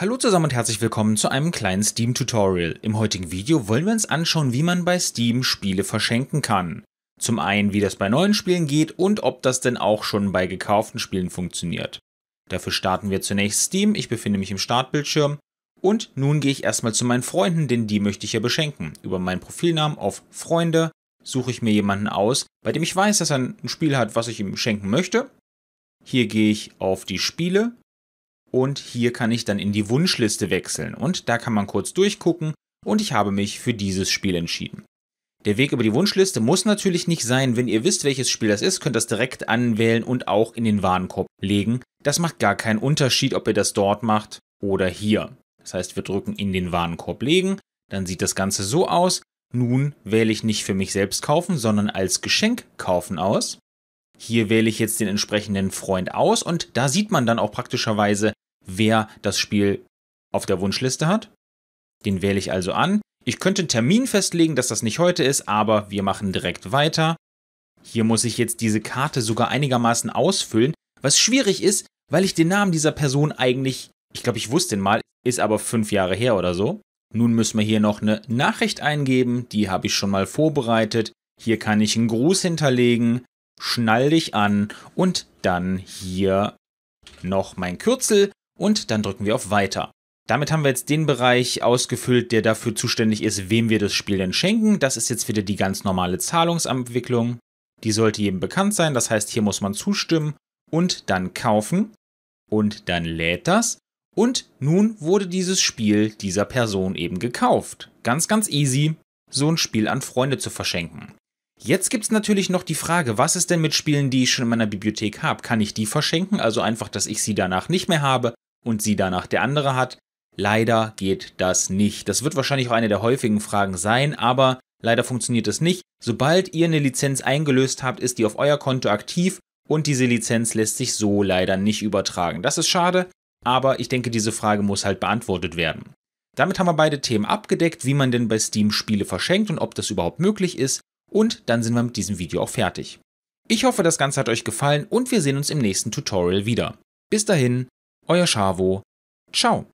Hallo zusammen und herzlich willkommen zu einem kleinen Steam-Tutorial. Im heutigen Video wollen wir uns anschauen, wie man bei Steam Spiele verschenken kann. Zum einen, wie das bei neuen Spielen geht und ob das denn auch schon bei gekauften Spielen funktioniert. Dafür starten wir zunächst Steam, ich befinde mich im Startbildschirm und nun gehe ich erstmal zu meinen Freunden, denn die möchte ich ja beschenken. Über meinen Profilnamen auf Freunde suche ich mir jemanden aus, bei dem ich weiß, dass er ein Spiel hat, was ich ihm schenken möchte. Hier gehe ich auf die Spiele und hier kann ich dann in die Wunschliste wechseln und da kann man kurz durchgucken und ich habe mich für dieses Spiel entschieden. Der Weg über die Wunschliste muss natürlich nicht sein, wenn ihr wisst, welches Spiel das ist, könnt ihr das direkt anwählen und auch in den Warenkorb legen. Das macht gar keinen Unterschied, ob ihr das dort macht oder hier. Das heißt, wir drücken in den Warenkorb legen, dann sieht das Ganze so aus. Nun wähle ich nicht für mich selbst kaufen, sondern als Geschenk kaufen aus. Hier wähle ich jetzt den entsprechenden Freund aus und da sieht man dann auch praktischerweise, wer das Spiel auf der Wunschliste hat. Den wähle ich also an. Ich könnte einen Termin festlegen, dass das nicht heute ist, aber wir machen direkt weiter. Hier muss ich jetzt diese Karte sogar einigermaßen ausfüllen, was schwierig ist, weil ich den Namen dieser Person eigentlich, ich glaube, ich wusste den mal, ist aber fünf Jahre her oder so. Nun müssen wir hier noch eine Nachricht eingeben, die habe ich schon mal vorbereitet. Hier kann ich einen Gruß hinterlegen, schnall dich an und dann hier noch mein Kürzel und dann drücken wir auf Weiter. Damit haben wir jetzt den Bereich ausgefüllt, der dafür zuständig ist, wem wir das Spiel denn schenken. Das ist jetzt wieder die ganz normale Zahlungsabwicklung. Die sollte jedem bekannt sein, das heißt, hier muss man zustimmen und dann kaufen und dann lädt das. Und nun wurde dieses Spiel dieser Person eben gekauft. Ganz, ganz easy, so ein Spiel an Freunde zu verschenken. Jetzt gibt es natürlich noch die Frage, was ist denn mit Spielen, die ich schon in meiner Bibliothek habe? Kann ich die verschenken? Also einfach, dass ich sie danach nicht mehr habe und sie danach der andere hat. Leider geht das nicht. Das wird wahrscheinlich auch eine der häufigen Fragen sein, aber leider funktioniert das nicht. Sobald ihr eine Lizenz eingelöst habt, ist die auf euer Konto aktiv und diese Lizenz lässt sich so leider nicht übertragen. Das ist schade, aber ich denke, diese Frage muss halt beantwortet werden. Damit haben wir beide Themen abgedeckt, wie man denn bei Steam Spiele verschenkt und ob das überhaupt möglich ist. Und dann sind wir mit diesem Video auch fertig. Ich hoffe, das Ganze hat euch gefallen und wir sehen uns im nächsten Tutorial wieder. Bis dahin, euer Schavo. Ciao.